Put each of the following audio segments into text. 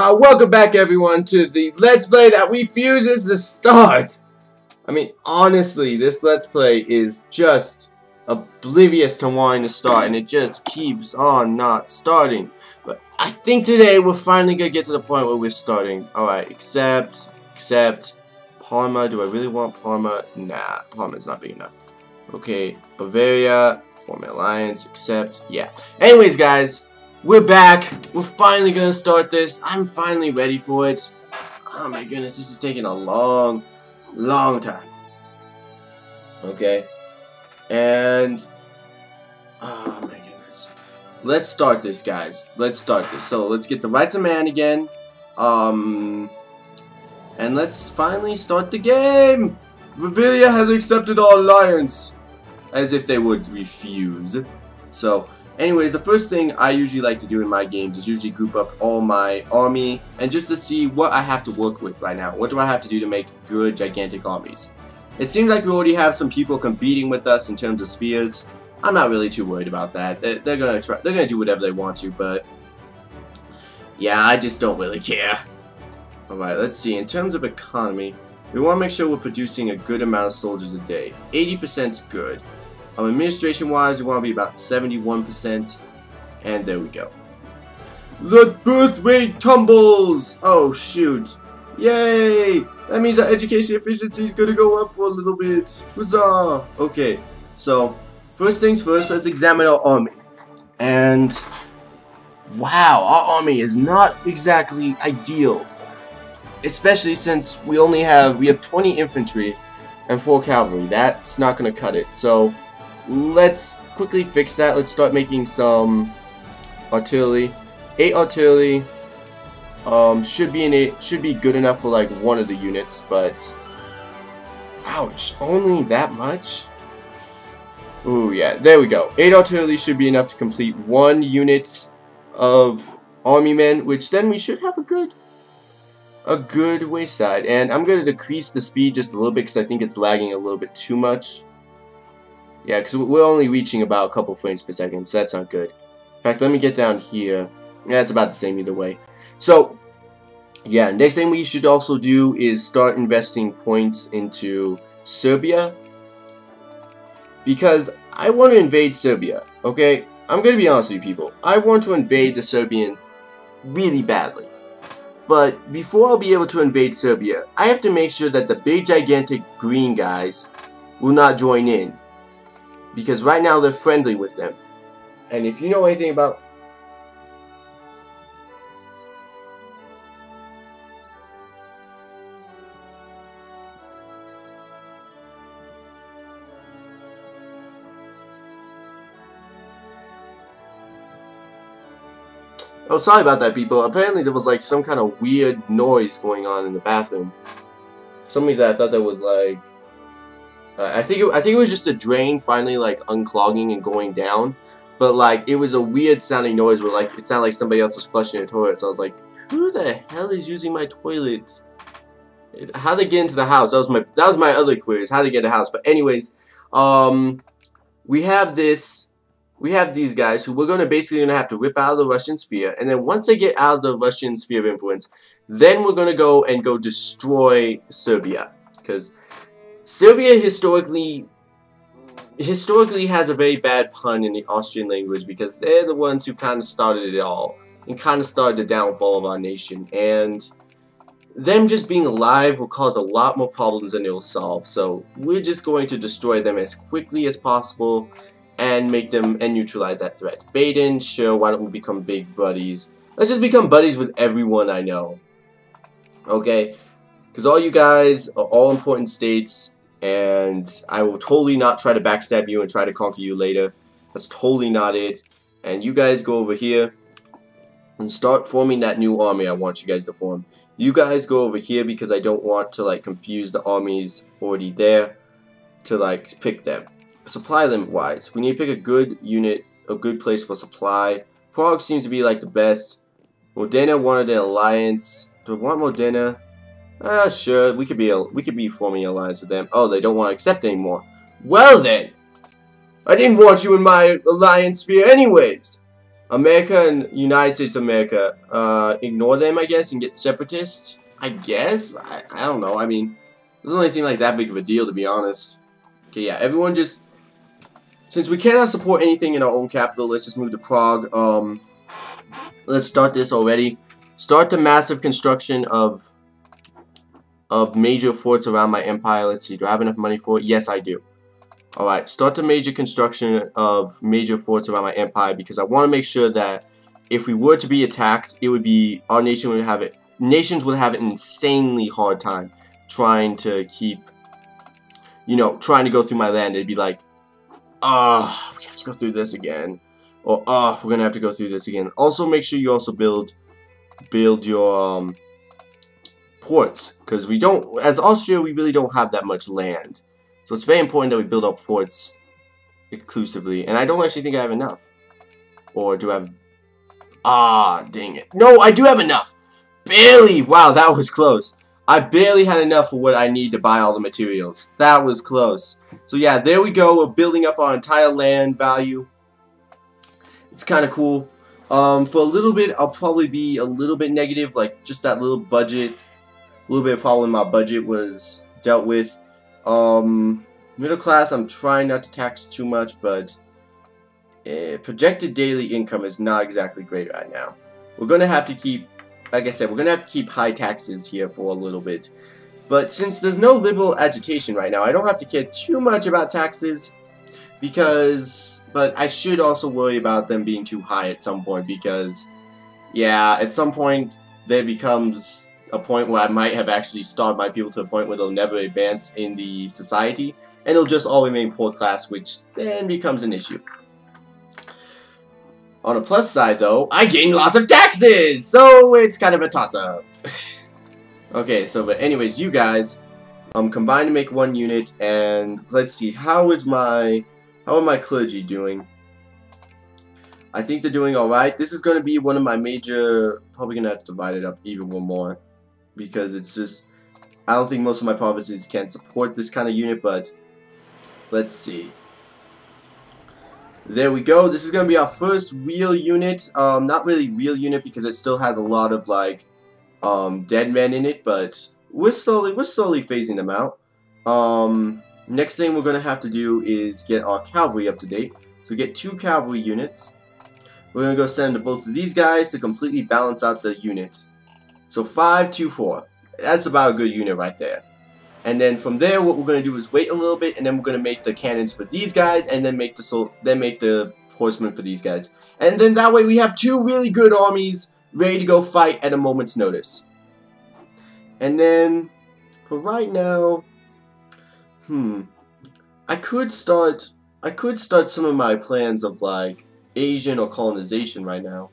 Uh, welcome back everyone to the Let's Play that refuses to start. I mean, honestly, this Let's Play is just oblivious to wanting to start and it just keeps on not starting. But I think today we're finally to get to the point where we're starting. Alright, except, except, Parma, do I really want Parma? Nah, Parma's not big enough. Okay, Bavaria, form an alliance, except, yeah. Anyways, guys, we're back. We're finally gonna start this. I'm finally ready for it. Oh my goodness, this is taking a long, long time. Okay. And, oh my goodness. Let's start this, guys. Let's start this. So, let's get the rights of man again. Um, and let's finally start the game. Bavaria has accepted our alliance. As if they would refuse. So, Anyways, the first thing I usually like to do in my games is usually group up all my army and just to see what I have to work with right now. What do I have to do to make good gigantic armies? It seems like we already have some people competing with us in terms of spheres. I'm not really too worried about that. They're, they're gonna try. They're gonna do whatever they want to, but yeah, I just don't really care. All right, let's see. In terms of economy, we want to make sure we're producing a good amount of soldiers a day. 80% is good. Um, administration wise, we want to be about 71%. And there we go. The birth rate tumbles! Oh shoot. Yay! That means our education efficiency is going to go up for a little bit. Huzzah! Okay, so first things first, let's examine our army. And wow, our army is not exactly ideal. Especially since we only have, we have 20 infantry and 4 cavalry. That's not going to cut it. So let's quickly fix that. Let's start making some artillery. Eight artillery um, should be in it should be good enough for like one of the units, but ouch, only that much. Ooh yeah, there we go. Eight artillery should be enough to complete one unit of army men, which then we should have a good a good wayside. And I'm going to decrease the speed just a little bit because I think it's lagging a little bit too much. Yeah, because we're only reaching about a couple frames per second, so that's not good. In fact, let me get down here. Yeah, it's about the same either way. So, yeah, next thing we should also do is start investing points into Serbia. Because I want to invade Serbia, okay? I'm going to be honest with you people. I want to invade the Serbians really badly. But before I'll be able to invade Serbia, I have to make sure that the big gigantic green guys will not join in because right now they're friendly with them. And if you know anything about Oh, sorry about that, people. Apparently there was like some kind of weird noise going on in the bathroom. For some reason I thought that was like uh, I think it, I think it was just a drain finally like unclogging and going down, but like it was a weird sounding noise where like it sounded like somebody else was flushing a toilet. So I was like, who the hell is using my toilet? How they get into the house? That was my that was my other queries. How they get a house? But anyways, um, we have this. We have these guys who we're to basically to have to rip out of the Russian sphere. And then once they get out of the Russian sphere of influence, then we're to go and go destroy Serbia. Because Serbia historically historically has a very bad pun in the Austrian language because they're the ones who kind of started it all and kind of started the downfall of our nation and them just being alive will cause a lot more problems than it will solve so we're just going to destroy them as quickly as possible and make them and neutralize that threat. Baden, sure, why don't we become big buddies? Let's just become buddies with everyone I know. Okay? Because all you guys are all important states and I will totally not try to backstab you and try to conquer you later. That's totally not it. And you guys go over here and start forming that new army I want you guys to form. You guys go over here because I don't want to like confuse the armies already there to like pick them. Supply limit wise, we need to pick a good unit, a good place for supply. Prague seems to be like the best. Modena wanted an alliance. Do I want Modena? Ah, uh, sure, we could be we could be forming an alliance with them. Oh, they don't want to accept anymore. Well then, I didn't want you in my alliance sphere anyways. America and United States of America, uh, ignore them, I guess, and get separatists? I guess? I, I don't know. I mean, it doesn't really seem like that big of a deal, to be honest. Okay, yeah, everyone just... Since we cannot support anything in our own capital, let's just move to Prague. Um, let's start this already. Start the massive construction of of major forts around my empire. Let's see, do I have enough money for it? Yes, I do. Alright, start the major construction of major forts around my empire because I want to make sure that if we were to be attacked, it would be, our nation would have it, nations would have an insanely hard time trying to keep, you know, trying to go through my land. It'd be like, ah, oh, we have to go through this again. Or, ah, oh, we're going to have to go through this again. Also, make sure you also build, build your, um, ports because we don't as Austria we really don't have that much land. So it's very important that we build up forts exclusively and I don't actually think I have enough. Or do I have ah dang it. No I do have enough! Barely! Wow that was close. I barely had enough for what I need to buy all the materials. That was close. So yeah there we go. We're building up our entire land value. It's kind of cool. Um, for a little bit, I'll probably be a little bit negative, like just that little budget a little bit of problem my budget was dealt with. Um, middle class, I'm trying not to tax too much, but uh, projected daily income is not exactly great right now. We're going to have to keep, like I said, we're going to have to keep high taxes here for a little bit. But since there's no liberal agitation right now, I don't have to care too much about taxes because, but I should also worry about them being too high at some point because, yeah, at some point there becomes a point where I might have actually starved my people to a point where they'll never advance in the society, and it'll just all remain poor class, which then becomes an issue. On a plus side, though, I gain lots of taxes, so it's kind of a toss-up. okay, so but anyways, you guys, um, combine to make one unit, and let's see, how is my, how are my clergy doing? I think they're doing alright. This is going to be one of my major, probably going to have to divide it up even one more because it's just I don't think most of my provinces can support this kind of unit, but let's see. There we go. This is going to be our first real unit. Um, not really real unit because it still has a lot of like um, dead men in it, but we're slowly we're slowly phasing them out. Um, next thing we're going to have to do is get our cavalry up to date. So get two cavalry units. We're going to go send to both of these guys to completely balance out the units. So 5, 2, 4. That's about a good unit right there. And then from there, what we're going to do is wait a little bit, and then we're going to make the cannons for these guys, and then make the sol then make the horsemen for these guys. And then that way we have two really good armies ready to go fight at a moment's notice. And then, for right now, hmm, I could start, I could start some of my plans of like Asian or colonization right now.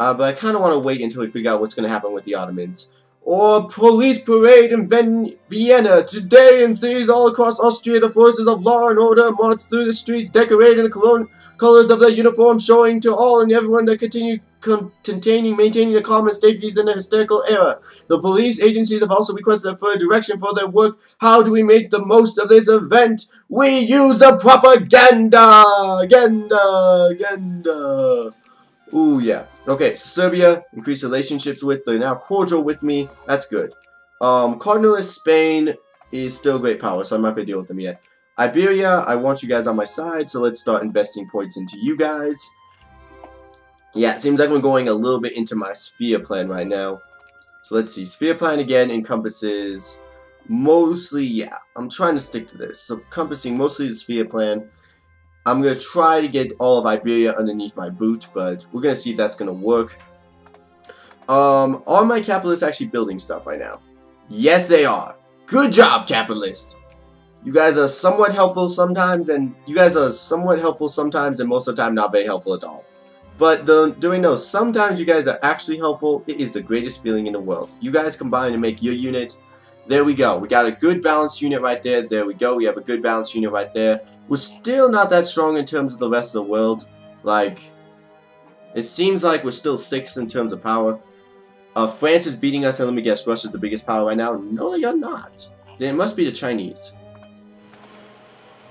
Uh, but I kind of want to wait until we figure out what's going to happen with the Ottomans. Or police parade in Ven Vienna. Today in cities all across Austria, the forces of law and order march through the streets decorated in the colors of their uniform, showing to all and everyone that continue containing, maintaining a calm and in a hysterical era. The police agencies have also requested a further direction for their work. How do we make the most of this event? We use the propaganda! Agenda! Agenda! Ooh, yeah. Okay, so Serbia, increased relationships with, they're now cordial with me. That's good. Um, Cardinal Spain is still a great power, so I'm not going to deal with them yet. Iberia, I want you guys on my side, so let's start investing points into you guys. Yeah, it seems like I'm going a little bit into my sphere plan right now. So let's see, sphere plan again encompasses mostly, yeah, I'm trying to stick to this. So encompassing mostly the sphere plan. I'm going to try to get all of Iberia underneath my boot, but we're going to see if that's going to work. Um, are my capitalists actually building stuff right now? Yes, they are. Good job, capitalists. You guys are somewhat helpful sometimes, and you guys are somewhat helpful sometimes, and most of the time not very helpful at all. But the, doing those, sometimes you guys are actually helpful. It is the greatest feeling in the world. You guys combine to make your unit there we go. We got a good balanced unit right there. There we go. We have a good balanced unit right there. We're still not that strong in terms of the rest of the world. Like, it seems like we're still sixth in terms of power. Uh, France is beating us, and let me guess, Russia's the biggest power right now. No, they are not. Then it must be the Chinese.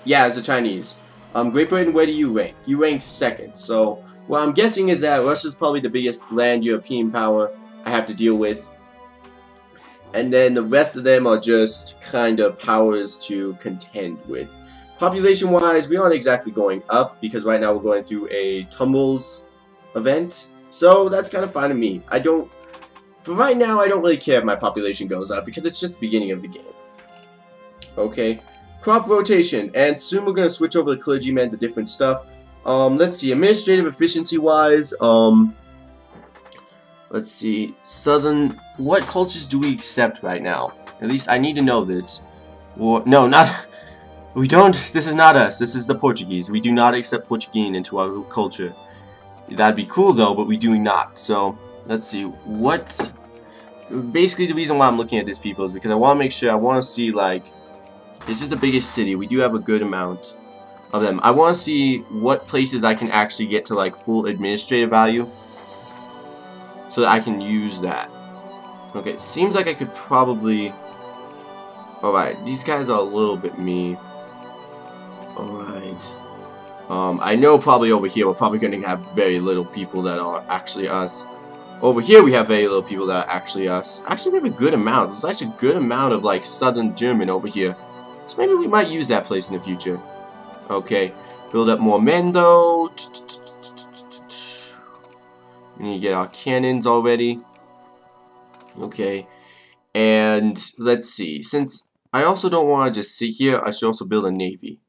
Yeah, it's the Chinese. Um, Great Britain, where do you rank? You rank second, so what I'm guessing is that Russia's probably the biggest land European power I have to deal with. And then the rest of them are just kind of powers to contend with. Population wise, we aren't exactly going up because right now we're going through a tumbles event. So that's kind of fine to me. I don't, for right now, I don't really care if my population goes up because it's just the beginning of the game. Okay, crop rotation, and soon we're going to switch over the clergyman to different stuff. Um, let's see, administrative efficiency wise, um, let's see, southern, what cultures do we accept right now? At least I need to know this. No, not, we don't, this is not us, this is the Portuguese. We do not accept Portuguese into our culture. That'd be cool though, but we do not. So, let's see, what, basically the reason why I'm looking at these people is because I want to make sure, I want to see like, this is the biggest city, we do have a good amount of them. I want to see what places I can actually get to like full administrative value so that I can use that. Okay, seems like I could probably... Alright, these guys are a little bit me. Alright. Um, I know probably over here we're probably going to have very little people that are actually us. Over here we have very little people that are actually us. Actually, we have a good amount. There's actually a good amount of, like, Southern German over here. So maybe we might use that place in the future. Okay. Build up more men, though. We need to get our cannons already. Okay. And let's see. Since I also don't want to just sit here, I should also build a navy.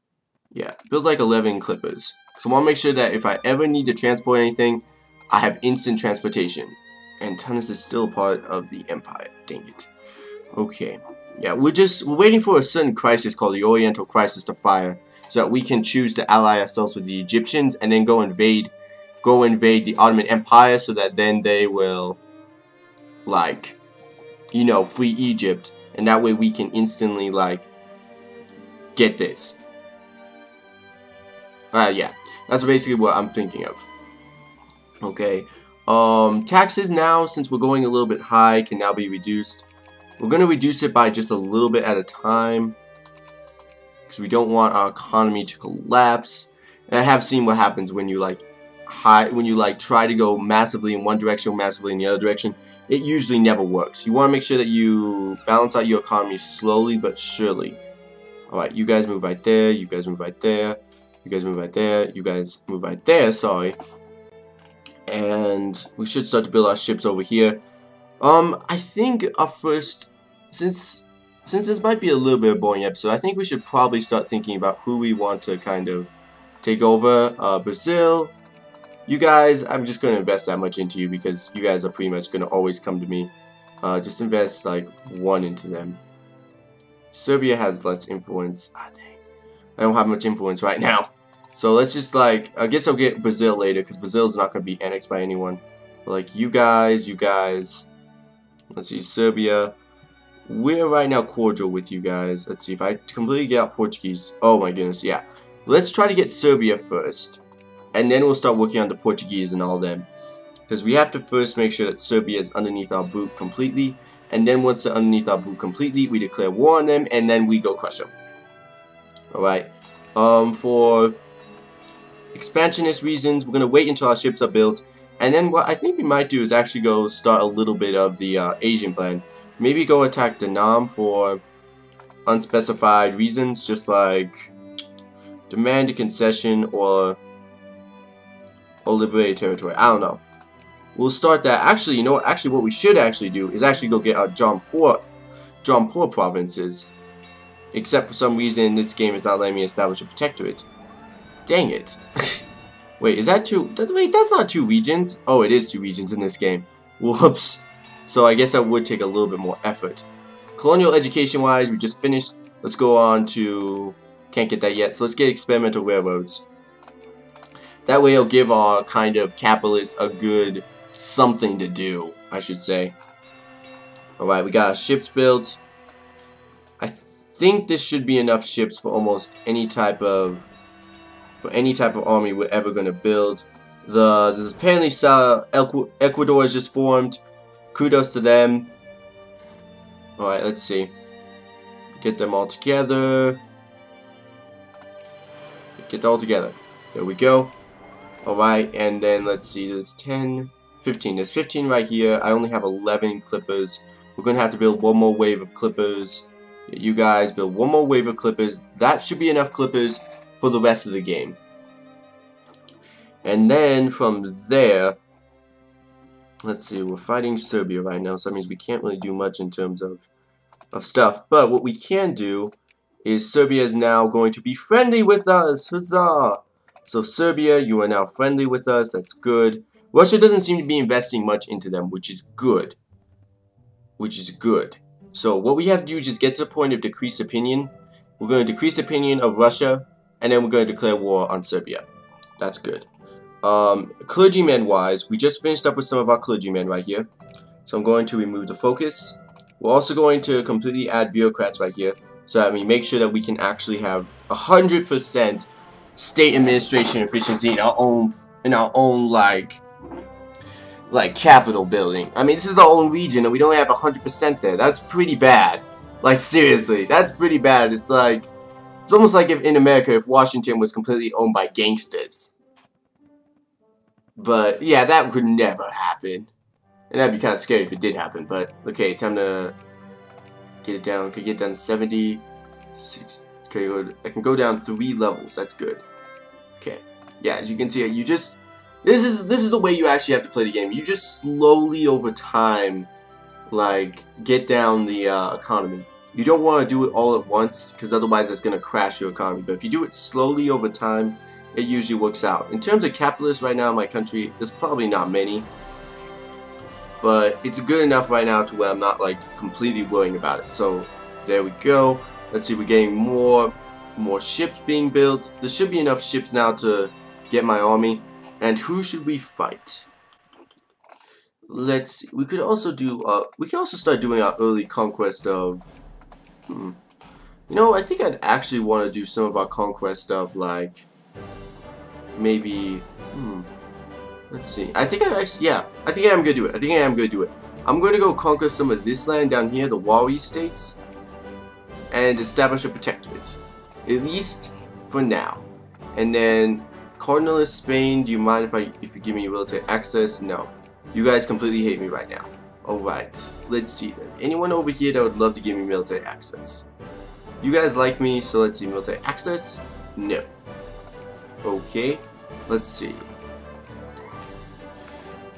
Yeah, build like 11 clippers. So I want to make sure that if I ever need to transport anything, I have instant transportation. And Tunis is still part of the Empire. Dang it. Okay. Yeah, we're just we're waiting for a certain crisis called the Oriental Crisis to fire, so that we can choose to ally ourselves with the Egyptians and then go invade, go invade the Ottoman Empire, so that then they will, like, you know, free Egypt, and that way we can instantly like get this. Uh, yeah, that's basically what I'm thinking of. Okay, um, taxes now, since we're going a little bit high, can now be reduced. We're going to reduce it by just a little bit at a time. Because we don't want our economy to collapse. And I have seen what happens when you like high when you like try to go massively in one direction or massively in the other direction. It usually never works. You want to make sure that you balance out your economy slowly but surely. Alright, you guys move right there, you guys move right there, you guys move right there, you guys move right there, sorry. And we should start to build our ships over here. Um, I think our first since since this might be a little bit of boring episode, I think we should probably start thinking about who we want to kind of take over. Uh, Brazil, you guys, I'm just going to invest that much into you because you guys are pretty much going to always come to me. Uh, just invest like one into them. Serbia has less influence. Ah, dang. I don't have much influence right now. So let's just like, I guess I'll get Brazil later because Brazil is not going to be annexed by anyone. But, like you guys, you guys. Let's see, Serbia we're right now cordial with you guys. Let's see if I completely get out Portuguese. Oh my goodness, yeah. Let's try to get Serbia first. And then we'll start working on the Portuguese and all them. Because we have to first make sure that Serbia is underneath our boot completely. And then once they're underneath our boot completely, we declare war on them and then we go crush them. Alright. Um, for expansionist reasons, we're going to wait until our ships are built. And then what I think we might do is actually go start a little bit of the uh, Asian plan. Maybe go attack Dai Nam for unspecified reasons, just like demand a concession or or liberate territory. I don't know. We'll start that. Actually, you know what? Actually, what we should actually do is actually go get our Jampur, Jampur provinces. Except for some reason, this game is not letting me establish a protectorate. Dang it. wait, is that two? That, wait, that's not two regions. Oh, it is two regions in this game. Whoops. So I guess that would take a little bit more effort. Colonial education wise, we just finished. Let's go on to, can't get that yet, so let's get experimental railroads. That way it'll give our kind of capitalists a good something to do, I should say. Alright, we got our ships built. I think this should be enough ships for almost any type of for any type of army we're ever going to build. The There's apparently uh, Ecuador is just formed kudos to them. Alright, let's see. Get them all together. Get them all together. There we go. Alright, and then let's see, there's 10, 15. There's 15 right here. I only have 11 clippers. We're going to have to build one more wave of clippers. You guys build one more wave of clippers. That should be enough clippers for the rest of the game. And then from there, let's see, we're fighting Serbia right now, so that means we can't really do much in terms of, of stuff. But what we can do is Serbia is now going to be friendly with us. Huzzah! So Serbia, you are now friendly with us. That's good. Russia doesn't seem to be investing much into them, which is good. Which is good. So what we have to do is just get to the point of decreased opinion. We're going to decrease opinion of Russia, and then we're going to declare war on Serbia. That's good. Um, clergymen-wise, we just finished up with some of our clergymen right here. So I'm going to remove the focus. We're also going to completely add bureaucrats right here so that we make sure that we can actually have 100% state administration efficiency in our own in our own like like capital building. I mean, this is our own region and we don't have 100% there. That's pretty bad. Like seriously, that's pretty bad. It's like it's almost like if in America if Washington was completely owned by gangsters. But yeah, that would never happen. And that'd be kind of scary if it did happen. But okay, time to get it down. Could get down 70. Six, okay, I can go down three levels. That's good. Okay. Yeah, as you can see, you just this is this is the way you actually have to play the game. You just slowly over time, like get down the uh, economy. You don't want to do it all at once because otherwise it's going to crash your economy. But if you do it slowly over time, it usually works out. In terms of capitalists right now in my country, there's probably not many. But it's good enough right now to where I'm not like completely worrying about it. So there we go. Let's see, we're getting more more ships being built. There should be enough ships now to get my army. And who should we fight? Let's see. We could also do uh we could also start doing our early conquest of hmm. You know, I think I'd actually want to do some of our conquest of like maybe, hmm, let's see. I think I actually, yeah, I think I am gonna do it. I think I am gonna do it. I'm gonna go conquer some of this land down here, the Wari states, and establish a protectorate. At least for now. And then, Cardinalist Spain, do you mind if I if you give me military access? No. You guys completely hate me right now. Alright, let's see then. Anyone over here that would love to give me military access? You guys like me, so let's see, military access? No. Okay, let's see.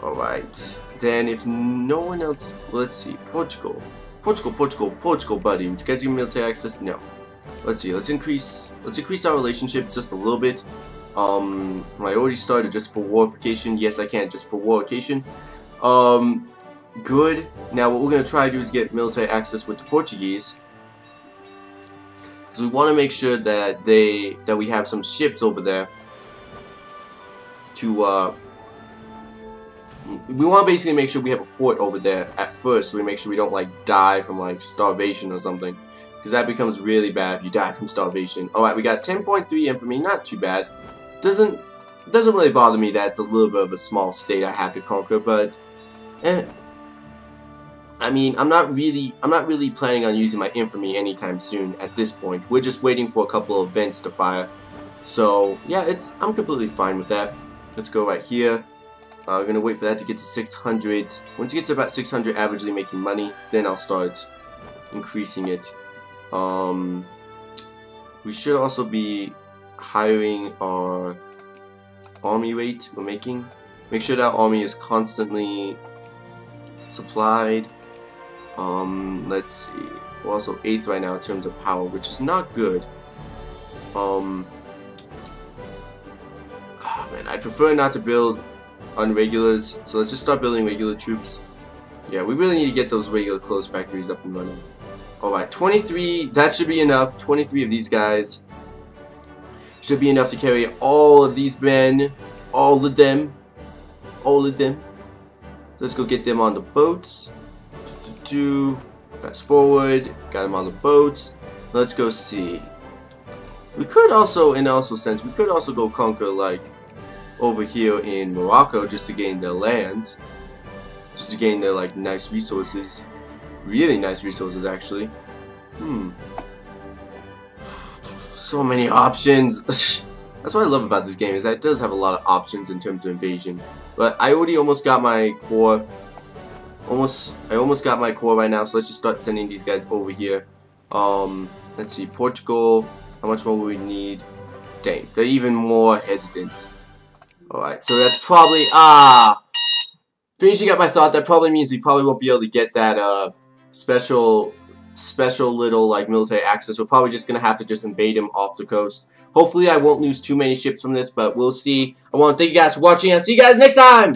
Alright, then if no one else, let's see, Portugal. Portugal, Portugal, Portugal, buddy. Would you guys give me military access? No. Let's see, let's increase, let's increase our relationships just a little bit. Um, I already started just for warification. Yes, I can, just for warification. Um, good. Now, what we're going to try to do is get military access with the Portuguese because we want to make sure that they that we have some ships over there to uh, we want to basically make sure we have a port over there at first so we make sure we don't like die from like starvation or something because that becomes really bad if you die from starvation alright we got 10.3 infamy not too bad doesn't doesn't really bother me that it's a little bit of a small state I have to conquer but eh, I mean, I'm not really, I'm not really planning on using my infamy anytime soon at this point. We're just waiting for a couple of events to fire. So, yeah, it's, I'm completely fine with that. Let's go right here. Uh, we're gonna wait for that to get to 600. Once it gets to about 600 averagely making money, then I'll start increasing it. Um, we should also be hiring our army rate we're making. Make sure that army is constantly supplied um, let's see. We're also 8th right now in terms of power, which is not good. Um, oh man, I prefer not to build on regulars, so let's just start building regular troops. Yeah, we really need to get those regular clothes factories up and running. Alright, 23, that should be enough. 23 of these guys should be enough to carry all of these men. All of them. All of them. let's go get them on the boats do. Fast forward, got them on the boats. Let's go see. We could also, in also sense, we could also go conquer like over here in Morocco just to gain their lands. Just to gain their like nice resources. Really nice resources actually. Hmm. So many options. That's what I love about this game, is that it does have a lot of options in terms of invasion. But I already almost got my core. Almost, I almost got my core right now, so let's just start sending these guys over here. Um, let's see, Portugal, how much more will we need? Dang, they're even more hesitant. Alright, so that's probably, ah! Finishing up my thought, that probably means we probably won't be able to get that, uh, special, special little, like, military access. We're probably just gonna have to just invade him off the coast. Hopefully I won't lose too many ships from this, but we'll see. I want to thank you guys for watching, I'll see you guys next time!